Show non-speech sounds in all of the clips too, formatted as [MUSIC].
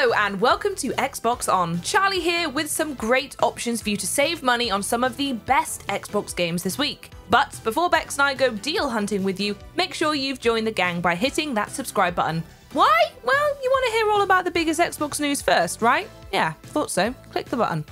Hello and welcome to Xbox On. Charleyy here with some great options for you to save money on some of the best Xbox games this week. But before Bex and I go deal hunting with you, make sure you've joined the gang by hitting that subscribe button. Why? Well, you want to hear all about the biggest Xbox news first, right? Yeah, thought so. Click the button.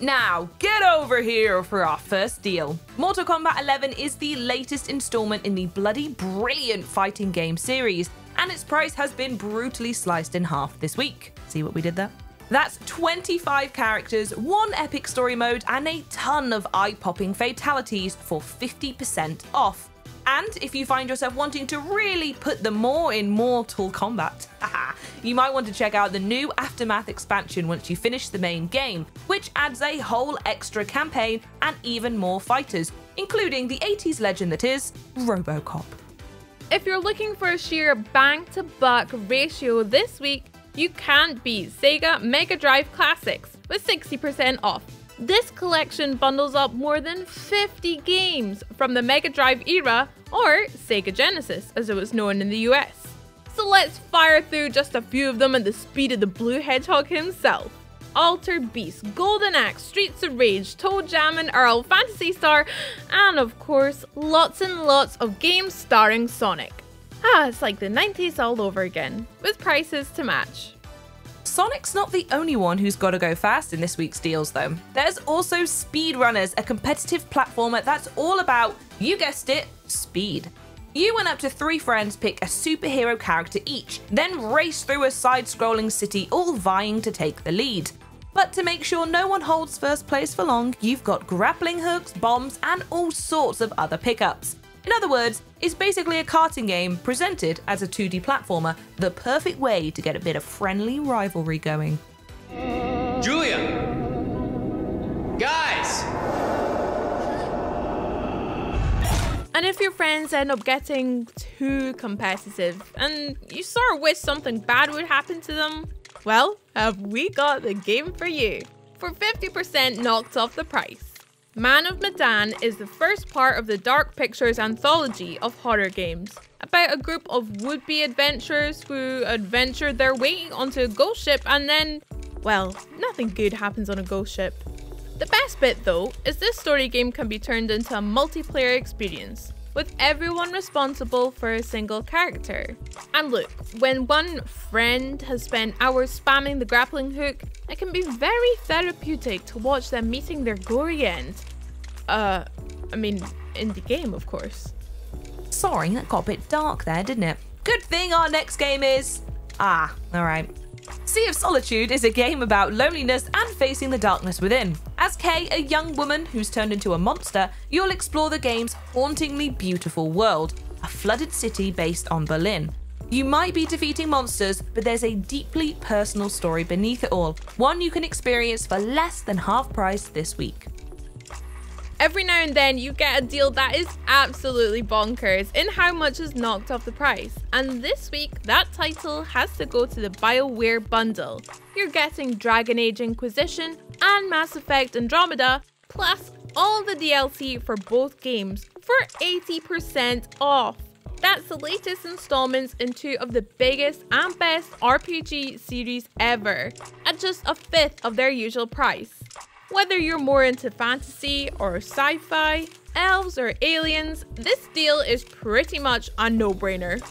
Now, get over here for our first deal. Mortal Kombat 11 is the latest installment in the bloody brilliant fighting game series, and its price has been brutally sliced in half this week. See what we did there? That's 25 characters, one epic story mode, and a ton of eye popping fatalities for 50% off. And if you find yourself wanting to really put the more in Mortal Kombat, [LAUGHS] you might want to check out the new Aftermath expansion once you finish the main game, which adds a whole extra campaign and even more fighters, including the 80s legend that is Robocop. If you're looking for a sheer bang to buck ratio this week, you can't beat Sega Mega Drive Classics with 60% off. This collection bundles up more than 50 games from the Mega Drive era, or Sega Genesis as it was known in the US. So let's fire through just a few of them at the speed of the Blue Hedgehog himself. Altered Beast, Golden Axe, Streets of Rage, ToeJam and Earl, Phantasy Star, and of course, lots and lots of games starring Sonic. Ah, it's like the 90s all over again, with prices to match. Sonic's not the only one who's got to go fast in this week's deals, though. There's also Speedrunners, a competitive platformer that's all about, you guessed it, speed. You and up to three friends pick a superhero character each, then race through a side scrolling city, all vying to take the lead. But to make sure no one holds first place for long, you've got grappling hooks, bombs, and all sorts of other pickups. In other words, it's basically a karting game presented as a 2D platformer, the perfect way to get a bit of friendly rivalry going. Julia! Guys! And if your friends end up getting too competitive and you sort of wish something bad would happen to them, well, have we got the game for you? For 50% knocked off the price. Man of Medan is the first part of the Dark Pictures anthology of horror games, about a group of would be adventurers who adventure their way onto a ghost ship and then, well, nothing good happens on a ghost ship. The best bit though is this story game can be turned into a multiplayer experience with everyone responsible for a single character. And look, when one friend has spent hours spamming the grappling hook, it can be very therapeutic to watch them meeting their gory end. Uh, I mean, in the game, of course. Sorry, that got a bit dark there, didn't it? Good thing our next game is. Ah, alright. Sea of Solitude is a game about loneliness and facing the darkness within. As Kay, a young woman who's turned into a monster, you'll explore the game's hauntingly beautiful world, a flooded city based on Berlin. You might be defeating monsters, but there's a deeply personal story beneath it all, one you can experience for less than half price this week. Every now and then you get a deal that is absolutely bonkers in how much is knocked off the price. And this week, that title has to go to the BioWare bundle. You're getting Dragon Age Inquisition and Mass Effect Andromeda, plus all the DLC for both games for 80% off. That's the latest installments in two of the biggest and best RPG series ever, at just a fifth of their usual price. Whether you're more into fantasy or sci fi, elves or aliens, this deal is pretty much a no brainer.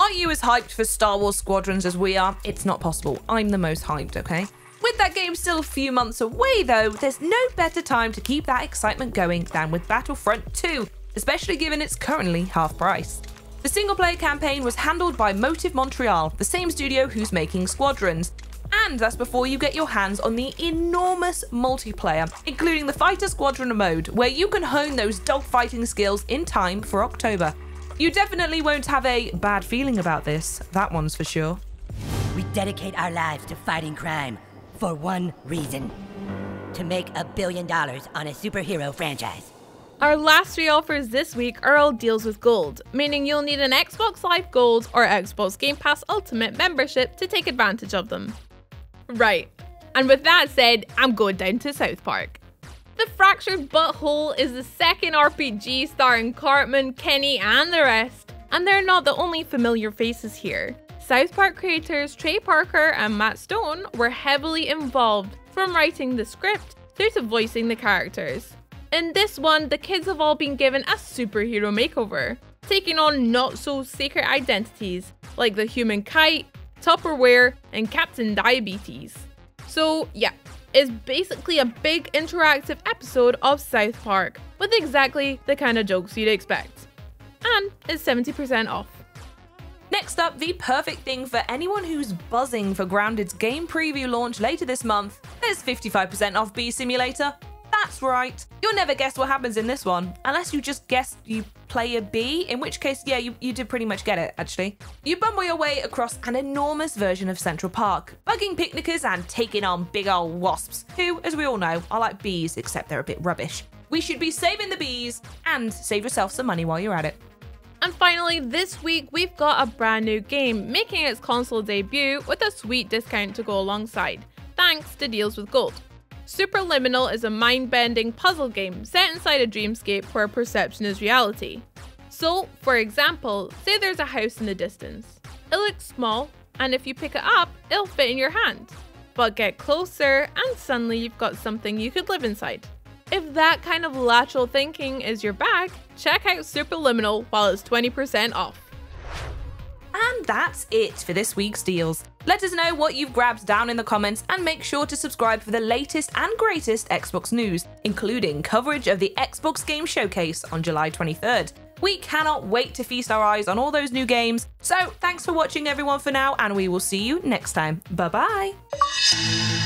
Aren't you as hyped for Star Wars Squadrons as we are? It's not possible. I'm the most hyped, okay? With that game still a few months away, though, there's no better time to keep that excitement going than with Battlefront 2, especially given it's currently half price. The single player campaign was handled by Motive Montreal, the same studio who's making Squadrons, and that's before you get your hands on the enormous multiplayer, including the Fighter Squadron mode, where you can hone those dogfighting skills in time for October. You definitely won't have a bad feeling about this, that one's for sure. We dedicate our lives to fighting crime for one reason to make a billion dollars on a superhero franchise. Our last three offers this week are all deals with gold, meaning you'll need an Xbox Live Gold or Xbox Game Pass Ultimate membership to take advantage of them. Right. And with that said, I'm going down to South Park. The Fractured But Whole is the second RPG starring Cartman, Kenny, and the rest. And they're not the only familiar faces here. South Park creators Trey Parker and Matt Stone were heavily involved from writing the script through to voicing the characters. In this one, the kids have all been given a superhero makeover, taking on not so secret identities like the human kite, Tupperware, and Captain Diabetes. So, yeah, it's basically a big interactive episode of South Park with exactly the kind of jokes you'd expect. And it's 70% off. Next up, the perfect thing for anyone who's buzzing for Grounded's game preview launch later this month. There's 55% off Bee Simulator. That's right. You'll never guess what happens in this one, unless you just guess you play a bee, in which case, yeah, you, you did pretty much get it, actually. You bumble your way across an enormous version of Central Park, bugging picnickers and taking on big old wasps, who, as we all know, are like bees, except they're a bit rubbish. We should be saving the bees and save yourself some money while you're at it. And finally, this week we've got a brand new game making its console debut with a sweet discount to go alongside, thanks to Deals with Gold. Superliminal is a mind bending puzzle game set inside a dreamscape where perception is reality. So, for example, say there's a house in the distance. It looks small, and if you pick it up, it'll fit in your hand. But get closer, and suddenly you've got something you could live inside. If that kind of lateral thinking is your bag, check out Superliminal while it's 20% off. That's it for this week's deals. Let us know what you've grabbed down in the comments and make sure to subscribe for the latest and greatest Xbox news, including coverage of the Xbox Game Showcase on July 23rd. We cannot wait to feast our eyes on all those new games. So, thanks for watching everyone for now, and we will see you next time. Bye bye.